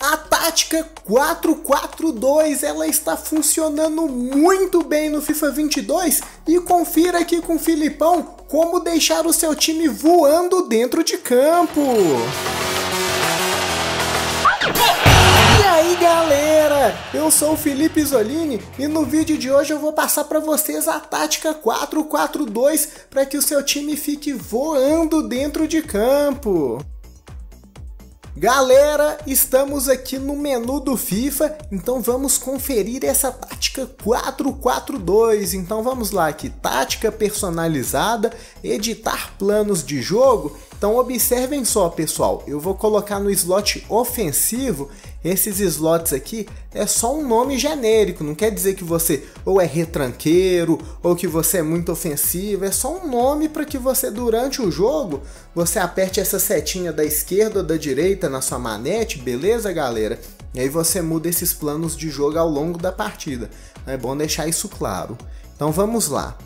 A tática 442 ela está funcionando muito bem no FIFA 22 e confira aqui com o Filipão como deixar o seu time voando dentro de campo. E aí galera, eu sou o Felipe Zolini e no vídeo de hoje eu vou passar para vocês a tática 442 para que o seu time fique voando dentro de campo. Galera, estamos aqui no menu do FIFA, então vamos conferir essa tática 442. Então vamos lá aqui, tática personalizada, editar planos de jogo. Então observem só, pessoal, eu vou colocar no slot ofensivo esses slots aqui é só um nome genérico, não quer dizer que você ou é retranqueiro ou que você é muito ofensivo, é só um nome para que você durante o jogo você aperte essa setinha da esquerda ou da direita na sua manete, beleza, galera? E aí você muda esses planos de jogo ao longo da partida. É bom deixar isso claro. Então vamos lá.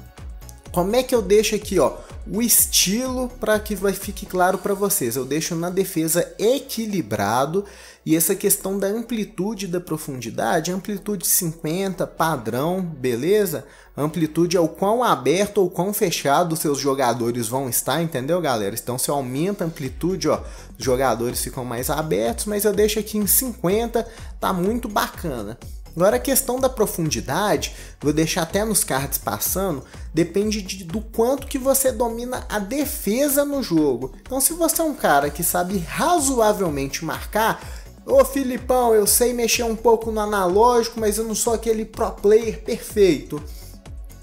Como é que eu deixo aqui, ó, o estilo para que vai fique claro para vocês? Eu deixo na defesa equilibrado e essa questão da amplitude da profundidade, amplitude 50, padrão, beleza? Amplitude é o quão aberto ou quão fechado seus jogadores vão estar, entendeu, galera? Então se eu aumento a amplitude, ó, os jogadores ficam mais abertos, mas eu deixo aqui em 50, tá muito bacana. Agora a questão da profundidade, vou deixar até nos cards passando, depende de, do quanto que você domina a defesa no jogo. Então se você é um cara que sabe razoavelmente marcar, ô Filipão, eu sei mexer um pouco no analógico, mas eu não sou aquele pro player perfeito.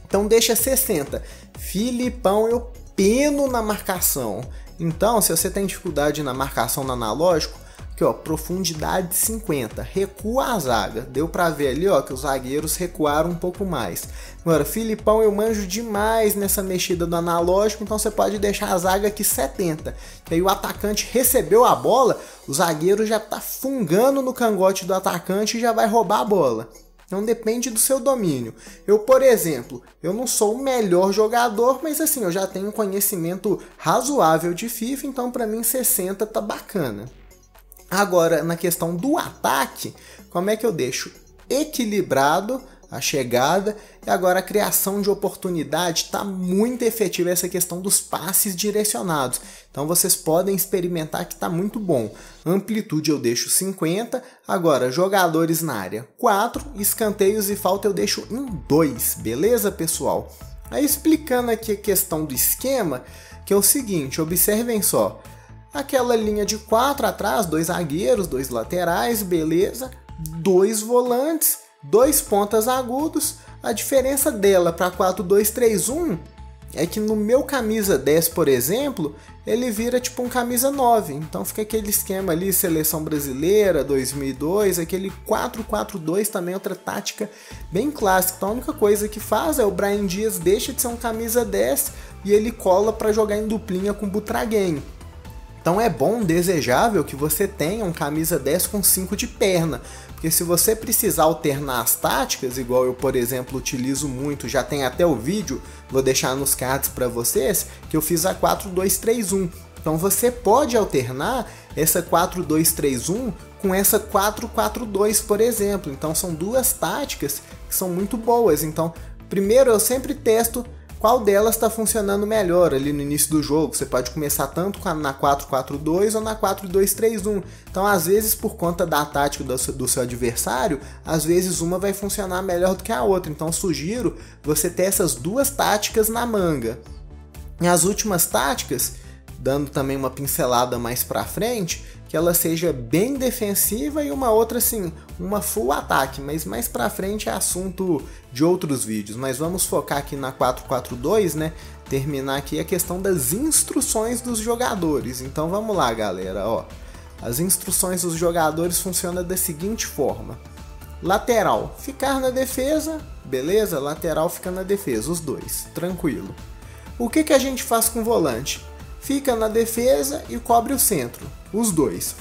Então deixa 60. Filipão, eu peno na marcação. Então, se você tem dificuldade na marcação no analógico, Aqui, ó, profundidade 50. Recua a zaga. Deu para ver ali, ó, que os zagueiros recuaram um pouco mais. Agora, Filipão, eu manjo demais nessa mexida do analógico, então você pode deixar a zaga aqui 70. Que aí o atacante recebeu a bola, o zagueiro já tá fungando no cangote do atacante e já vai roubar a bola. Então depende do seu domínio. Eu, por exemplo, eu não sou o melhor jogador, mas assim, eu já tenho conhecimento razoável de FIFA, então para mim 60 tá bacana. Agora, na questão do ataque, como é que eu deixo equilibrado a chegada e agora a criação de oportunidade está muito efetiva essa questão dos passes direcionados. Então vocês podem experimentar que está muito bom. Amplitude eu deixo 50, agora jogadores na área 4, escanteios e falta eu deixo em 2, beleza pessoal? Aí explicando aqui a questão do esquema, que é o seguinte, observem só, aquela linha de quatro atrás, dois zagueiros, dois laterais, beleza, dois volantes, dois pontas agudos. A diferença dela para 4-2-3-1 é que no meu camisa 10, por exemplo, ele vira tipo um camisa 9. Então fica aquele esquema ali, seleção brasileira 2002, aquele 4-4-2 também outra tática bem clássica. Então a única coisa que faz é o Brian Dias deixa de ser um camisa 10 e ele cola para jogar em duplinha com o Butraguenho. Então é bom, desejável que você tenha um camisa 10 com 5 de perna, porque se você precisar alternar as táticas, igual eu, por exemplo, utilizo muito, já tem até o vídeo, vou deixar nos cards para vocês, que eu fiz a 4-2-3-1. Então você pode alternar essa 4-2-3-1 com essa 4-4-2, por exemplo. Então são duas táticas que são muito boas. Então, primeiro eu sempre testo qual delas está funcionando melhor ali no início do jogo. Você pode começar tanto na 4-4-2 ou na 4-2-3-1. Então, às vezes, por conta da tática do seu, adversário, às vezes uma vai funcionar melhor do que a outra. Então, sugiro você ter essas duas táticas na manga. E as últimas táticas, dando também uma pincelada mais para frente, que ela seja bem defensiva e uma outra assim, uma full ataque, mas mais para frente é assunto de outros vídeos, mas vamos focar aqui na 442, né? Terminar aqui a questão das instruções dos jogadores. Então vamos lá, galera, ó. As instruções dos jogadores funcionam da seguinte forma: lateral, ficar na defesa, beleza? Lateral fica na defesa, os dois, tranquilo. O que, que a gente faz com o volante? Fica na defesa e cobre o centro, os dois.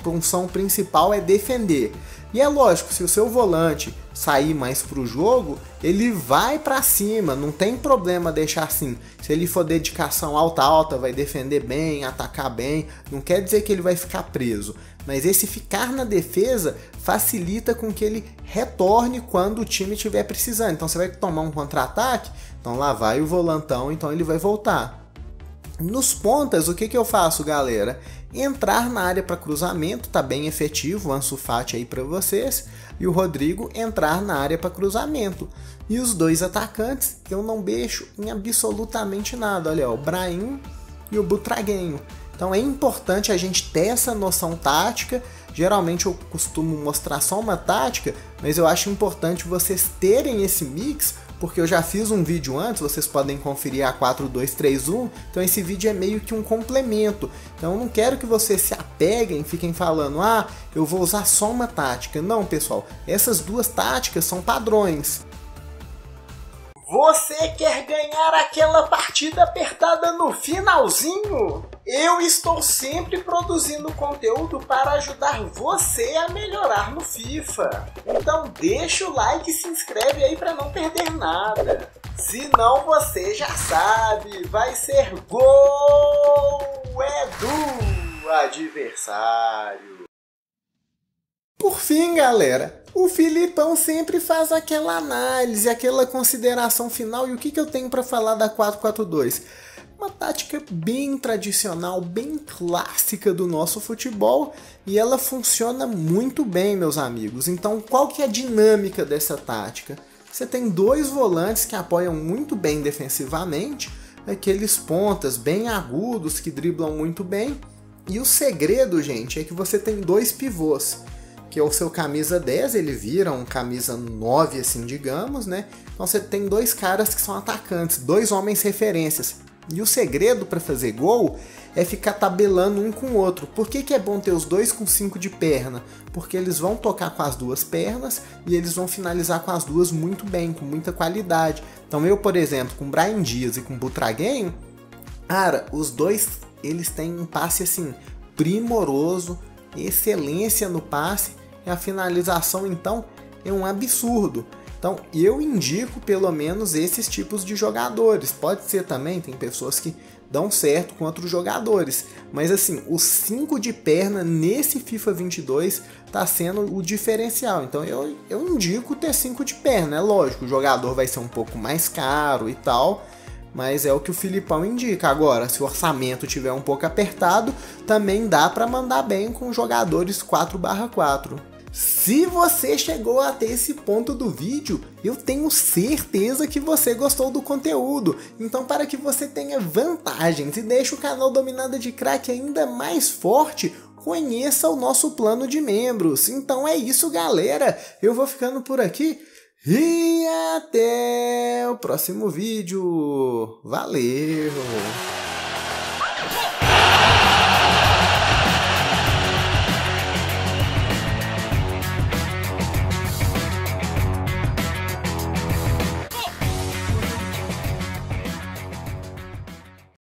A função principal é defender. E é lógico, se o seu volante sair mais para o jogo, ele vai para cima, não tem problema deixar assim. Se ele for dedicação alta alta, vai defender bem, atacar bem, não quer dizer que ele vai ficar preso. mas esse ficar na defesa facilita com que ele retorne quando o time estiver precisando. Então você vai tomar um contra-ataque, então lá vai o volantão, então ele vai voltar. Nos pontas, o que, que eu faço, galera? Entrar na área para cruzamento, tá bem efetivo, o Ansu Fati aí para vocês, e o Rodrigo entrar na área para cruzamento. E os dois atacantes, eu não deixo em absolutamente nada. Olha, ó, o Brahim e o Butraguenho. Então é importante a gente ter essa noção tática. Geralmente eu costumo mostrar só uma tática, mas eu acho importante vocês terem esse mix, porque eu já fiz um vídeo antes, vocês podem conferir a 4231, então esse vídeo é meio que um complemento. Então eu não quero que vocês se apeguem, fiquem falando, ah, eu vou usar só uma tática. Não, pessoal, essas duas táticas são padrões. Você quer ganhar aquela partida apertada no finalzinho? Eu estou sempre produzindo conteúdo para ajudar você a melhorar no FIFA. Então deixa o like e se inscreve aí para não perder nada. Se não, você já sabe, vai ser gol é do adversário. Por fim, galera, o Filipão sempre faz aquela análise, aquela consideração final. E o que, que eu tenho para falar da 442? Uma tática bem tradicional, bem clássica do nosso futebol e ela funciona muito bem, meus amigos. Então, qual que é a dinâmica dessa tática? Você tem dois volantes que apoiam muito bem defensivamente, aqueles pontas bem agudos que driblam muito bem. E o segredo, gente, é que você tem dois pivôs que é o seu camisa 10, ele vira um camisa 9, assim, digamos, né? Então você tem dois caras que são atacantes, dois homens referências. E o segredo para fazer gol é ficar tabelando um com o outro. Por que, que é bom ter os dois com 5 de perna? Porque eles vão tocar com as duas pernas e eles vão finalizar com as duas muito bem, com muita qualidade. Então eu, por exemplo, com Brian Dias e com Butraguem, cara, os dois eles têm um passe assim primoroso, excelência no passe e a finalização então é um absurdo. Então eu indico pelo menos esses tipos de jogadores. Pode ser também, tem pessoas que dão certo com outros jogadores. Mas assim, o 5 de perna nesse FIFA 22 está sendo o diferencial. Então eu, eu indico ter 5 de perna. É lógico, o jogador vai ser um pouco mais caro e tal. Mas é o que o Filipão indica. Agora, se o orçamento tiver um pouco apertado, também dá para mandar bem com jogadores 4/4. Se você chegou até esse ponto do vídeo, eu tenho certeza que você gostou do conteúdo. Então, para que você tenha vantagens e deixe o canal Dominada de Crack ainda mais forte, conheça o nosso plano de membros. Então é isso, galera. Eu vou ficando por aqui e até o próximo vídeo. Valeu!